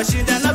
But you don't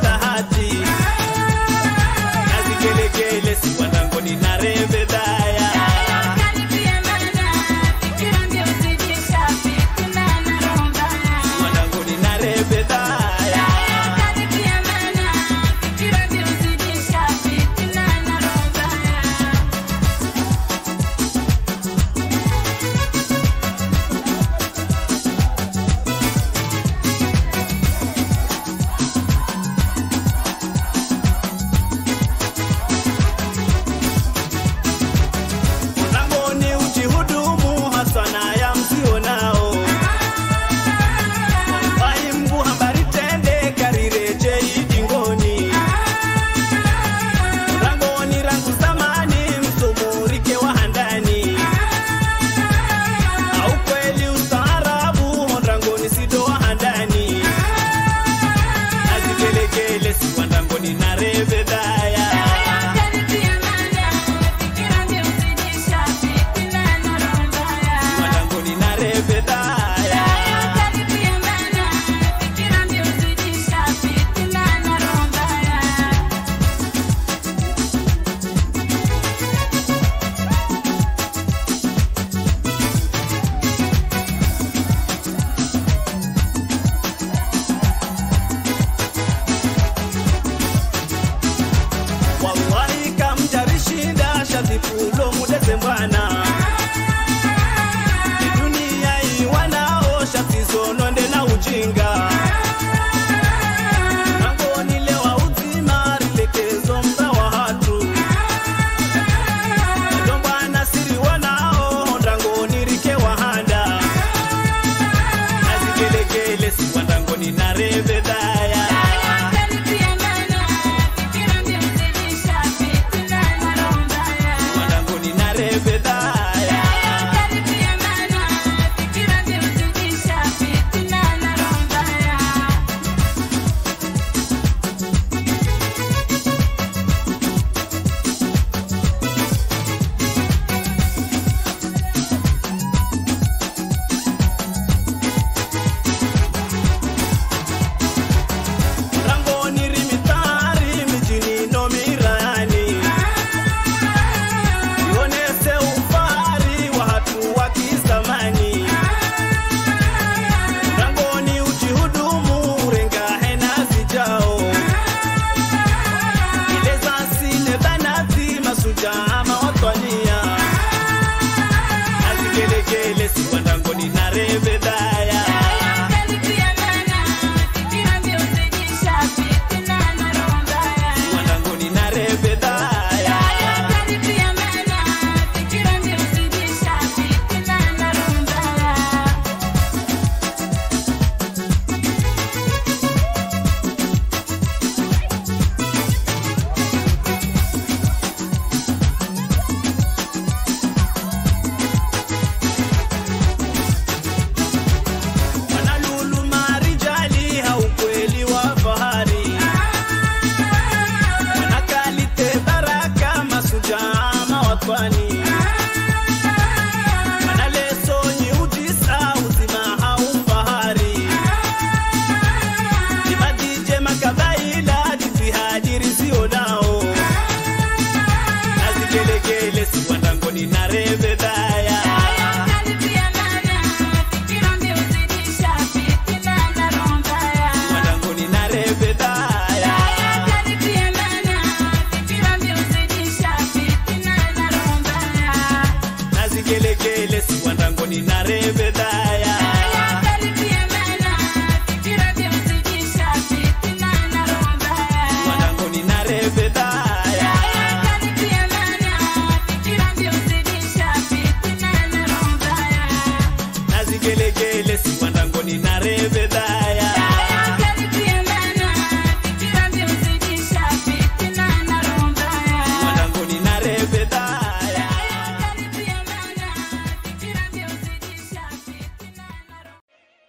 la revedad.